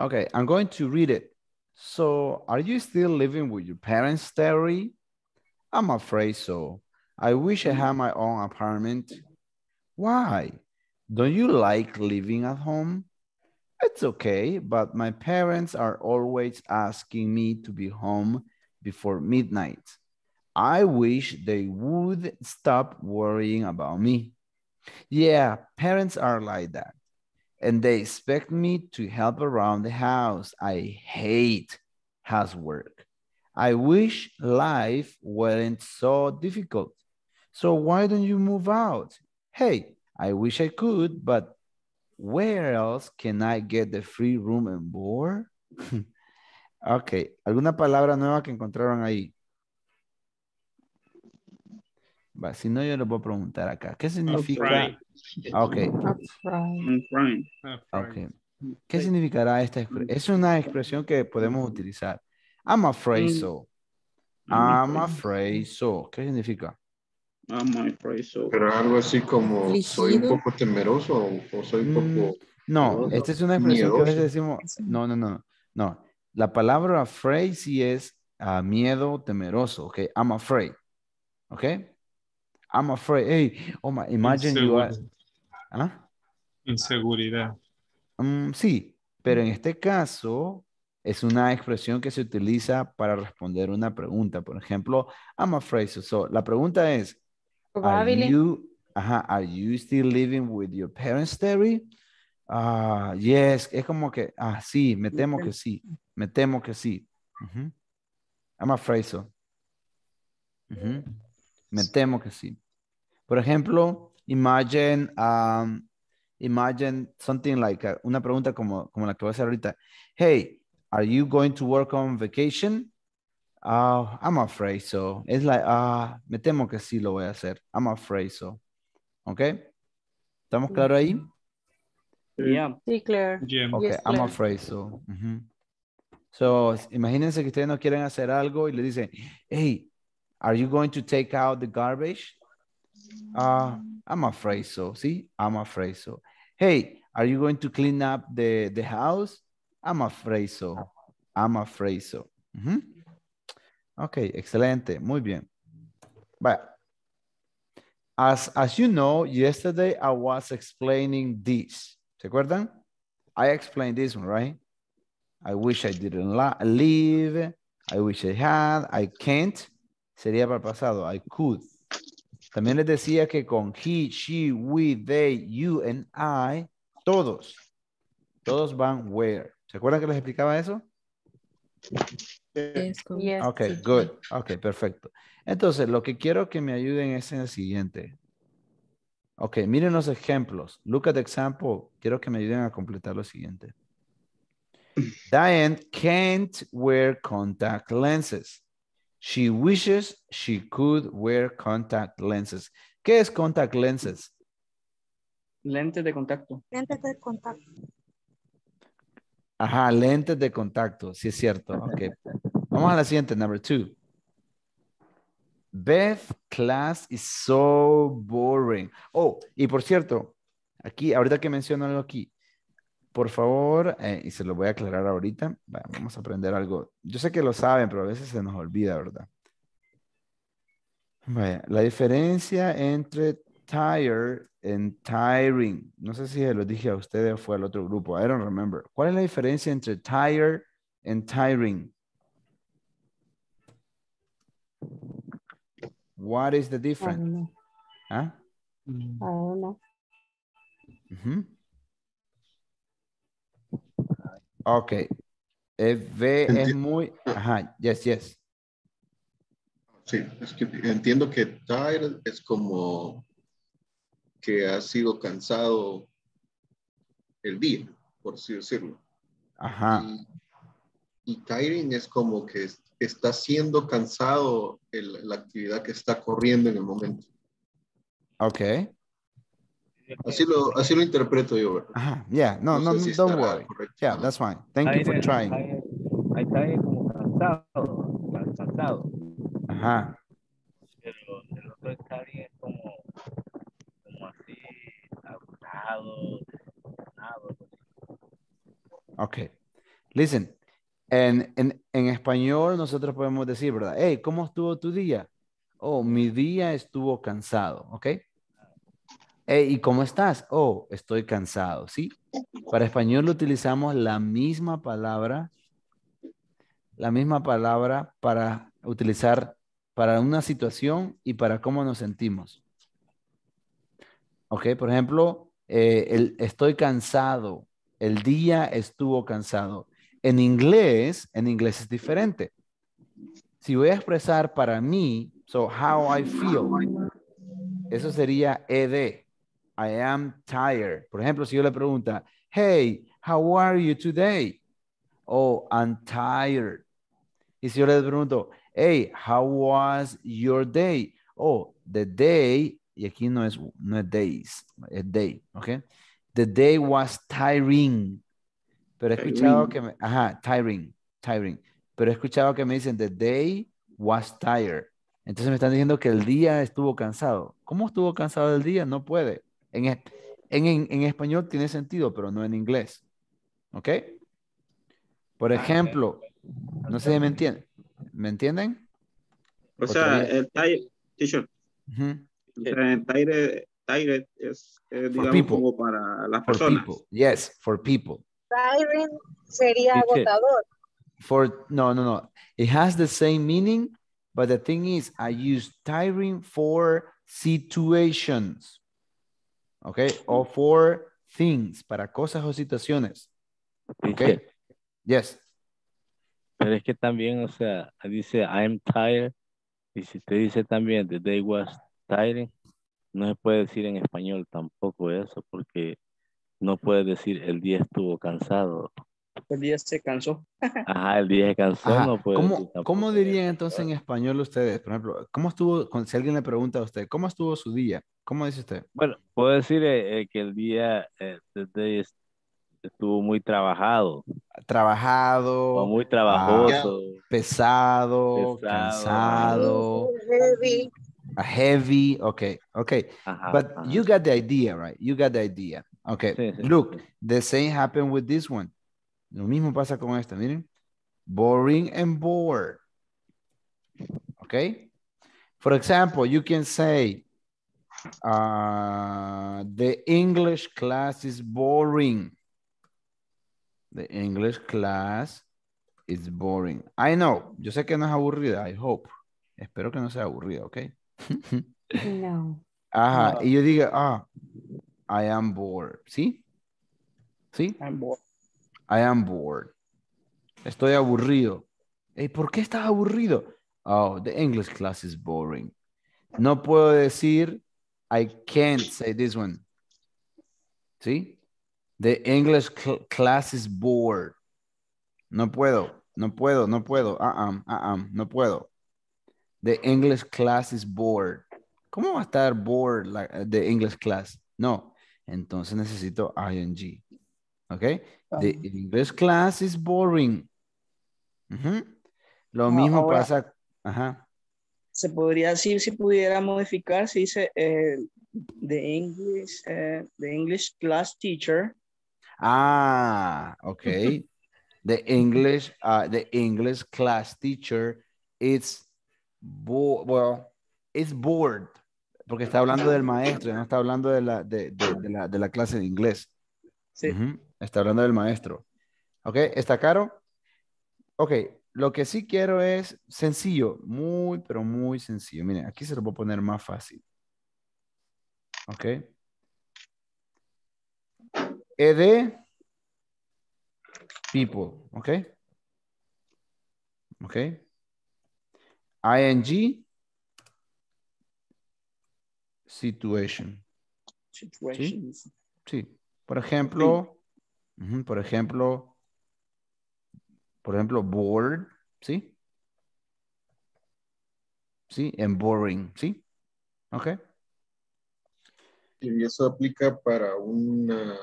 Okay, I'm going to read it. So, are you still living with your parents, Terry? I'm afraid so. I wish I had my own apartment. Why? Don't you like living at home? It's okay, but my parents are always asking me to be home before midnight. I wish they would stop worrying about me. Yeah, parents are like that. And they expect me to help around the house. I hate housework. I wish life weren't so difficult. So why don't you move out? Hey, I wish I could, but where else can I get the free room and board? ok, ¿alguna palabra nueva que encontraron ahí? Va, si no, yo les voy a preguntar acá. ¿Qué significa? Afraid. Ok, Afraid. I'm fine. ok. ¿Qué significará esta expresión? Es una expresión que podemos utilizar. I'm afraid Mm. so. I'm I'm afraid so. ¿Qué significa? I'm afraid so. Pero algo así como soy un poco temeroso o, o soy un Mm, poco... No, esta es una expresión que a veces decimos, no, no, no, no. La palabra afraid sí es ah, miedo, temeroso, ok? I'm afraid, ok? I'm afraid. Hey, oh my, imagine you are... Inseguro. ¿Ah? Inseguridad. Mm, sí, pero en este caso es una expresión que se utiliza para responder una pregunta. Por ejemplo, I'm afraid so. So, la pregunta es, are you, ajá, are you still living with your parents, Terry? Ah, yes, es como que, ah, sí, me temo que sí, me temo que sí. Ujú. I'm afraid so. Me temo que sí. Por ejemplo, imagine, um, imagine something like, uh, una pregunta como, como la que voy a hacer ahorita. Hey, are you going to work on vacation? Uh, I'm afraid so. It's like, ah, me temo que sí lo voy a hacer. I'm afraid so. ¿Ok? ¿Estamos claros ahí? Yeah. Sí, Claire. Yeah. Okay, Yes, I'm afraid so. Ujú. So, s- imagínense que ustedes no quieren hacer algo y le dicen, hey, are you going to take out the garbage? Uh, I'm afraid so. See, I'm afraid so. Hey, are you going to clean up the, the house? I'm afraid so. I'm afraid so. Ujú. Ok, excelente. Muy bien. Vaya. As, as you know, yesterday I was explaining this. ¿Se acuerdan? I explained this one, right? I wish I didn't leave. I wish I had. I can't. Sería para el pasado. I could. También les decía que con he, she, we, they, you, and I, todos, todos van where. ¿Se acuerdan que les explicaba eso? Yes, correct. Yes, Ok, good. Ok, perfecto. Entonces, lo que quiero que me ayuden es en el siguiente. Ok, miren los ejemplos. Look at the example. Quiero que me ayuden a completar lo siguiente. Diane can't wear contact lenses. She wishes she could wear contact lenses. ¿Qué es contact lenses? Lentes de contacto. Lentes de contacto. Ajá, lentes de contacto. Sí es cierto. Ok. Vamos a la siguiente, number two. Beth class is so boring. Oh, y por cierto, aquí, ahorita que menciono algo aquí, por favor, eh, y se lo voy a aclarar ahorita, va, vamos a aprender algo. Yo sé que lo saben, pero a veces se nos olvida, ¿verdad? La diferencia entre tire and tiring. No sé si se lo dije a ustedes o fue al otro grupo. I don't remember. ¿Cuál es la diferencia entre tire and tiring? What is the I difference? don't know. ¿Ah? I don't know. Ujú. Ok. Eh, V es muy... Ajá, yes, yes. Sí, es que entiendo que tired es como que ha sido cansado el día, por así decirlo. Ajá. Y, y tiring es como que es- está siendo cansado el- la actividad que está corriendo en el momento. Ok. Así lo, así lo interpreto yo, ¿verdad? Ajá, yeah. No, no, No sé si don't worry. correcto. Yeah, that's fine. Thank you for trying. Ahí está como cansado, can- cansado. Ajá. Pero el otro está bien es como, como así, agotado, decepcionado. Ok. Listen. En, en, en español nosotros podemos decir, ¿verdad? Hey, ¿cómo estuvo tu día? Oh, mi día estuvo cansado, ¿ok? Hey, ¿y cómo estás? Oh, estoy cansado, ¿sí? Para español utilizamos la misma palabra, la misma palabra para utilizar para una situación y para cómo nos sentimos. Ok, por ejemplo, eh, el estoy cansado, el día estuvo cansado. En inglés, en inglés es diferente. Si voy a expresar para mí, so how I feel, eso sería ed. I am tired. Por ejemplo, si yo le pregunto, hey, how are you today? Oh, I'm tired. Y si yo le pregunto, hey, how was your day? Oh, the day, y aquí no es, no es days, es day, ¿ok? The day was tiring. Pero he escuchado que me, ajá, tiring, tiring. Pero he escuchado que me dicen, the day was tired. Entonces me están diciendo que el día estuvo cansado. ¿Cómo estuvo cansado el día? No puede. En, en, en, español tiene sentido, pero no en inglés. ¿Ok? Por ejemplo, no sé si me entienden. ¿Me entienden? O ¿O sea, el tired, teacher, Ujú. el tired, tired es, eh, digamos, people. como para las For personas. people. Yes, for people. Tiring sería agotador. For no, no, no. It has the same meaning, but the thing is, I use tiring for situations. Okay, or for things, para cosas o situaciones. Okay. Yes. Pero es que también, o sea, dice I'm tired Y si te dice también the day was tiring, no se puede decir en español tampoco eso, porque no puede decir el día estuvo cansado. El día se cansó. Ajá, el día se cansó, Ajá. no puede ¿Cómo, ¿Cómo dirían entonces en español ustedes? Por ejemplo, ¿cómo estuvo, si alguien le pregunta a usted, ¿cómo estuvo su día? ¿Cómo dice usted? Bueno, puedo decir eh, eh, que el día eh, estuvo muy trabajado Trabajado, o muy ah, trabajoso. pesado, Pesado, cansado, Heavy. A heavy, okay, okay. Ajá, But ajá. you got the idea, right? You got the idea. Okay, Sí, sí, look, sí. the same happened with this one. Lo mismo pasa con esta, miren. Boring and bored. Okay? For example, you can say, uh, the English class is boring. The English class is boring. I know, yo sé que no es aburrida, I hope. Espero que no sea aburrida, ¿ok? No. Ajá, No. y yo diga, ah, I am bored, ¿sí? ¿Sí? I'm bored. I am bored. Estoy aburrido. ¿Y por qué estás aburrido? Oh, the English class is boring. No puedo decir, I can't say this one. ¿Sí? The English cl- class is bored. No puedo, no puedo, no puedo. Uh-uh, uh-uh, no puedo. The English class is bored. ¿Cómo va a estar bored la, the English class? No. Entonces necesito ing. ¿Ok? The English class is boring. Lo Ah, mismo ahora- pasa. Ajá. Se podría decir, si pudiera modificar, se dice eh, the English, eh, the English class teacher. Ah, okay. the English, uh, the English class teacher is bo well, it's bored. Porque está hablando del maestro, no está hablando de la, de, de- de la, de la clase de inglés. Sí. Está hablando del maestro. ¿Ok? ¿Está caro? Ok, lo que sí quiero es sencillo, muy, pero muy sencillo. Miren, aquí se lo voy a poner más fácil. ¿Ok? ED, people, ¿ok? ¿Ok? ING, situation. Situations. Sí. Por ejemplo, por ejemplo, por ejemplo, bored, ¿sí? Sí, and boring, ¿sí? Ok. Y eso aplica para unas,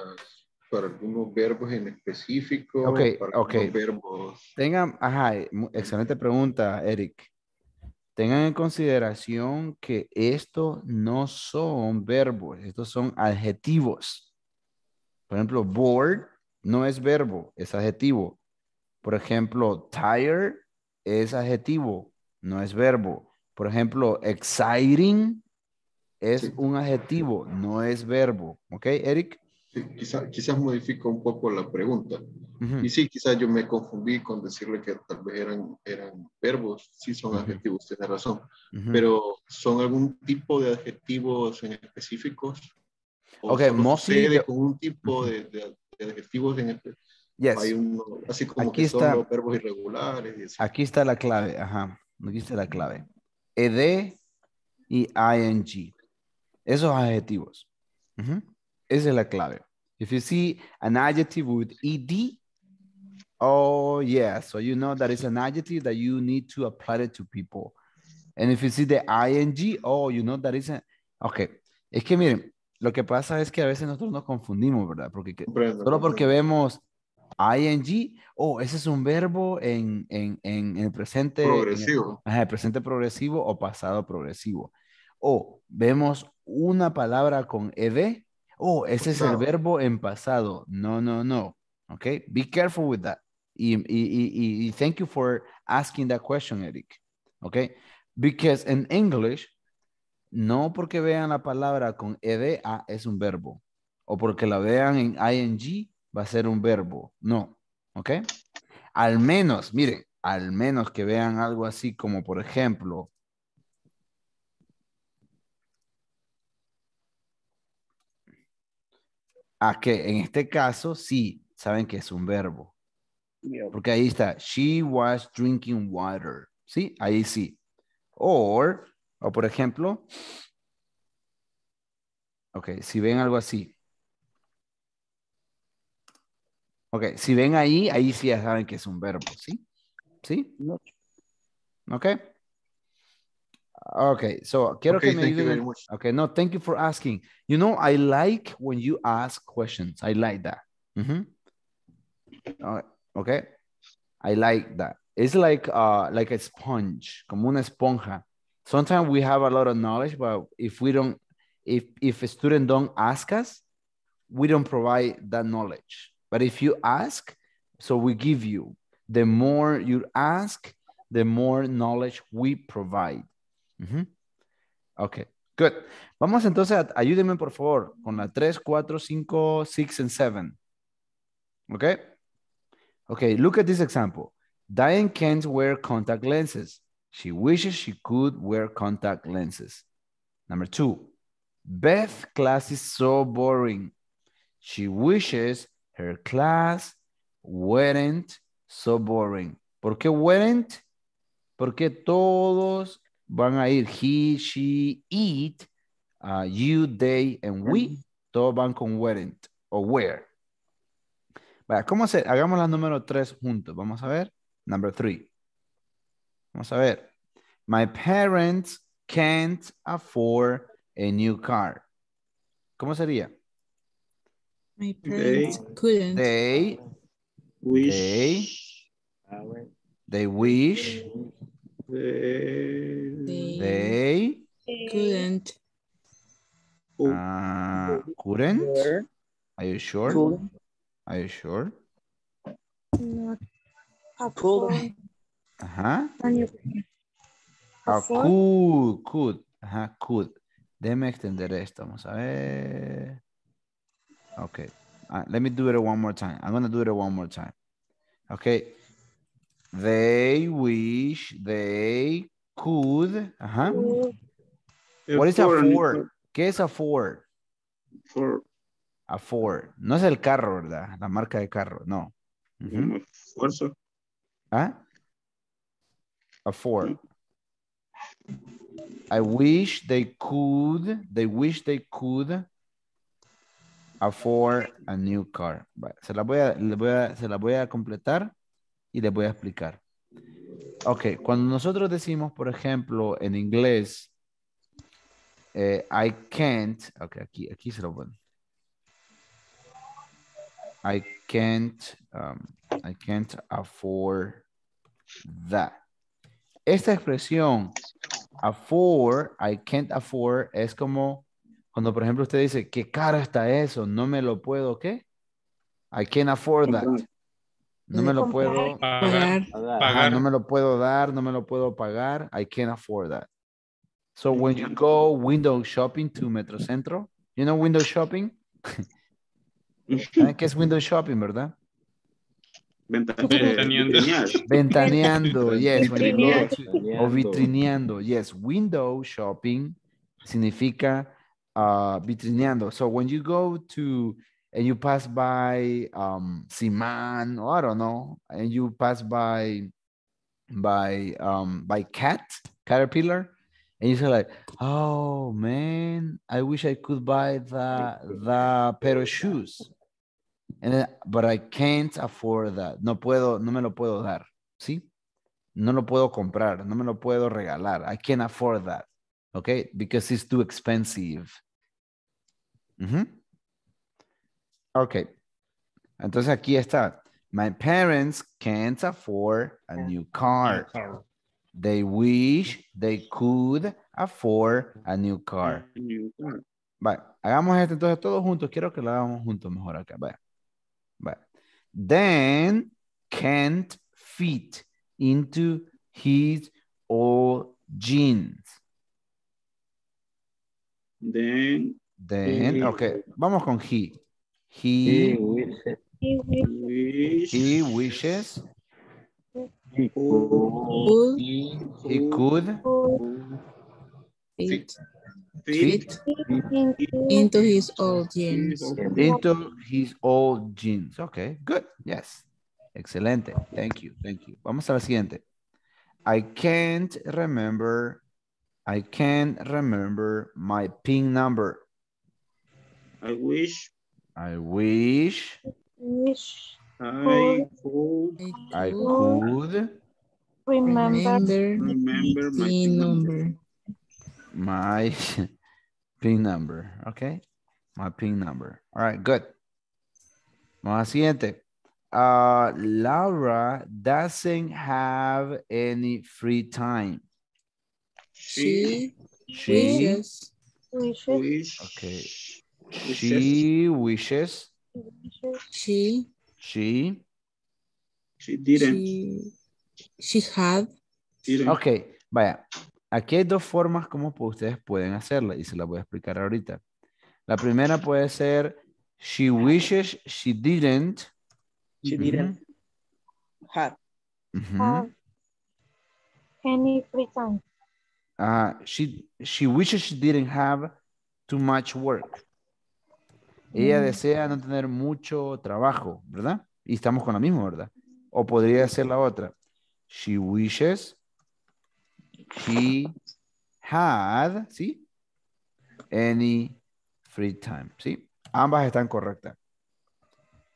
para algunos verbos en específico, Ok, para ok. algunos verbos. Tengan, ajá, excelente pregunta, Eric. Tengan en consideración que esto no son verbos, estos son adjetivos. Por ejemplo, bored no es verbo, es adjetivo. Por ejemplo, tired es adjetivo, no es verbo. Por ejemplo, exciting es Sí. un adjetivo, no es verbo. ¿Ok, Eric? Sí, quizá- quizás modifico un poco la pregunta. Ujú. Y sí, quizás yo me confundí con decirle que tal vez eran, eran verbos, sí son Ujú. adjetivos, tiene razón. Ujú. Pero ¿son algún tipo de adjetivos en específicos? ¿O Ok, mostly con un tipo de, de- de adjetivos en espe- Yes. Hay uno, así como Aquí que son está. los verbos irregulares. y así. Aquí está la clave, ajá. Aquí está la clave. ED y ING. Esos adjetivos. Esa es la clave. If you see an adjective with ED, oh yeah, so you know that it's an adjective that you need to apply it to people. And if you see the ING, oh, you know that it's a... Ok, es que miren, lo que pasa es que a veces nosotros nos confundimos, ¿verdad? Porque que- solo porque vemos ing, oh, ese es un verbo en, en, en el presente. en el- Progresivo. el presente progresivo o pasado progresivo. O vemos una palabra con ed, oh, ese es el verbo en pasado. No, no, no. Ok, be careful with that. Y, y, y, y- thank you for asking that question, Eric. Ok, because in English, no porque vean la palabra con ed, ah, es un verbo. O porque la vean en ing, va a ser un verbo. No. ¿Ok? Al menos, miren, al menos que vean algo así como, por ejemplo, a que en este caso sí saben que es un verbo. Porque ahí está, she was drinking water. ¿Sí? Ahí sí. Or, o por ejemplo, ok, si ven algo así. Ok, si ven ahí, ahí sí ya saben que es un verbo, ¿sí? ¿Sí? Ok. Okay, so quiero Okay, que me thank you very much. Okay, no, thank you for asking. You know, I like when you ask questions. I like that. Mhm. Uh, Okay, I like that. It's like uh like a sponge, como una esponja. Sometimes we have a lot of knowledge, but if we don't, if if a student don't ask us, we don't provide that knowledge. But if you ask, so we give you. The more you ask, the more knowledge we provide. Ujú. Ok, good. Vamos entonces, a, ayúdenme por favor con la 3, 4, 5, 6 and 7. Ok. Okay, look at this example. Diane can't wear contact lenses. She wishes she could wear contact lenses. Number two, Beth class is so boring. She wishes her class weren't so boring. ¿Por qué weren't? Porque todos van a ir he, she, it, uh, you, they, and we. Todos van con weren't o were. Vaya, ¿cómo hacer? Hagamos la número tres juntos. Vamos a ver. Number three. Vamos a ver. My parents can't afford a new car. ¿Cómo sería? My parents couldn't. They, Wish. they, they wish, They, they couldn't. uh, couldn't. Are you sure? Could. Are you sure? Not Could. Ajá. Can Ah, Afford. could, could. Ajá, could. Déjeme extender esto. Vamos a ver. Okay. Uh, let me do it one more time. I'm going to do it one more time. Okay. They wish they could. Ajá. What is afford, afford? ¿Qué es afford? For, Afford. No es el carro, ¿verdad? La marca de carro. No. Um, esfuerzo. ¿Ah? Afford. I wish they could, they wish they could afford a new car. Se la a, voy a- se la voy a completar y les voy a explicar. Ok, cuando nosotros decimos, por ejemplo, en inglés, eh, I can't, ok, aquí, aquí se lo pongo. I can't, um, I can't afford that. Esta expresión, afford, I can't afford, es como cuando, por ejemplo, usted dice, qué caro está eso, no me lo puedo, ¿qué? I can't afford that. No me lo puedo, Pagar. No me lo puedo dar, no me lo puedo pagar, I can't afford that. So when you go window shopping to Metrocentro, you know window shopping? ¿Saben qué es window shopping, verdad? Venta- Ventaneando. Ventaneando, yes. when you go to- o Vitrineando. vitrineando, yes. Window shopping significa uh, vitrineando. So when you go to and you pass by um, Siman, or I don't know, and you pass by by um, by Cat Caterpillar, and you say like, oh man, I wish I could buy the the pair of shoes. And then, but I can't afford that. No puedo, no me lo puedo dar. ¿Sí? No lo puedo comprar, no me lo puedo regalar. I can't afford that. Okay? Because it's too expensive. Ujú. Okay. Entonces aquí está. My parents can't afford a new car. They wish they could afford a new car. Vale, hagamos esto entonces todos juntos. Quiero que lo hagamos juntos mejor acá. Vaya. Vaya. Then can't fit into his old jeans. Then Then, He- ok, vamos con he. He He, wishes wish he wishes he Could he could fit fit into his old jeans. into his old jeans. Ok, good. Yes. Excelente. Thank you. Thank you. Vamos a la siguiente. I can't remember I can't remember my PIN number. I wish I wish Wish I could I could remember remember my PIN PIN number. my PIN number. Okay. My PIN number. All right, good. Vamos al siguiente. Uh, Laura doesn't have any free time. She She, wishes wishes okay. Wishes She wishes, she she, she didn't she she had didn't ok, vaya. Aquí hay dos formas como ustedes pueden hacerla y se las voy a explicar ahorita. La primera puede ser, she wishes she didn't. She didn't have. any free time. Ah, she, she wishes she didn't have too much work. Ella desea no tener mucho trabajo, ¿verdad? Y estamos con la misma, ¿verdad? O podría ser la otra. She wishes she had, ¿sí? Any free time, ¿sí? Ambas están correctas.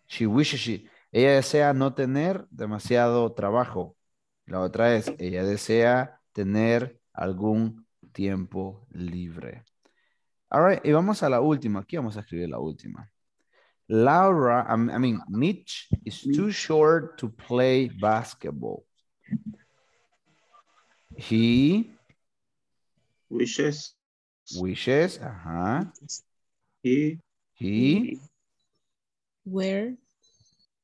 She wishes she. Ella desea no tener demasiado trabajo. La otra es, ella desea tener algún tiempo libre. All right, y vamos a la última. Aquí vamos a escribir la última. Laura, I I mean, Mitch is too short to play basketball. He wishes wishes, ajá, he he where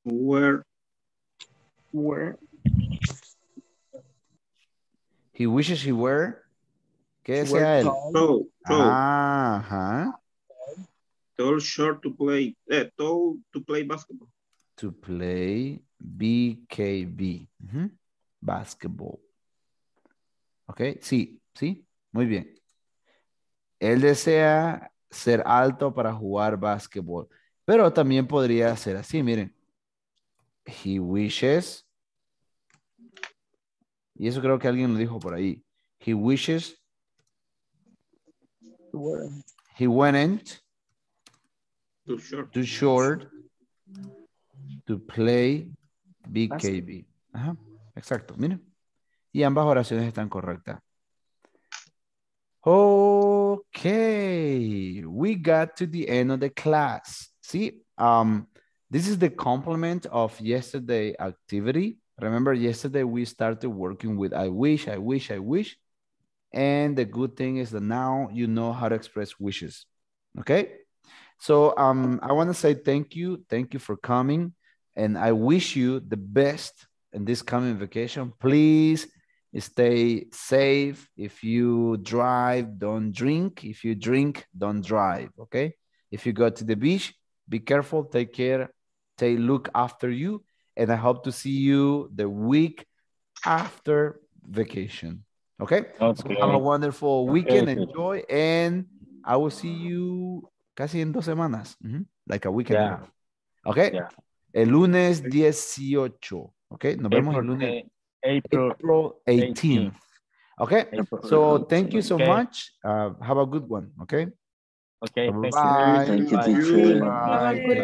were Were he wishes he were. ¿Qué desea él? tall, tall tall Ajá, tall short to play eh, tall to play basketball to play BKB. ujú, Basketball. Ok, sí, sí, muy bien. Él desea ser alto para jugar básquetbol, pero también podría ser así, miren. He wishes. Y eso creo que alguien lo dijo por ahí. He wishes were he went too short too short to play BKB. Ajá, exacto, miren. Y ambas oraciones están correctas. Okay, we got to the end of the class. See, um, this is the complement of yesterday activity. Remember yesterday we started working with I wish, I wish, I wish. And the good thing is that now you know how to express wishes. Okay? So um, I want to say thank you. Thank you for coming. And I wish you the best in this coming vacation. Please stay safe. If you drive, don't drink. If you drink, don't drive. Okay? If you go to the beach, be careful, take care, take look after you. And I hope to see you the week after vacation. Okay? Okay. Have a wonderful weekend. Okay. Enjoy. And I will see you casi en dos semanas. Like a week and a Yeah. half. Okay? Yeah. El lunes 18. Okay? Nos vemos el lunes eh, April, April 18th. Okay? April. So thank you so Okay. much. Uh, have a good one. Okay? Okay, thank you. Bye. Thank you, Bye. teacher. Bye.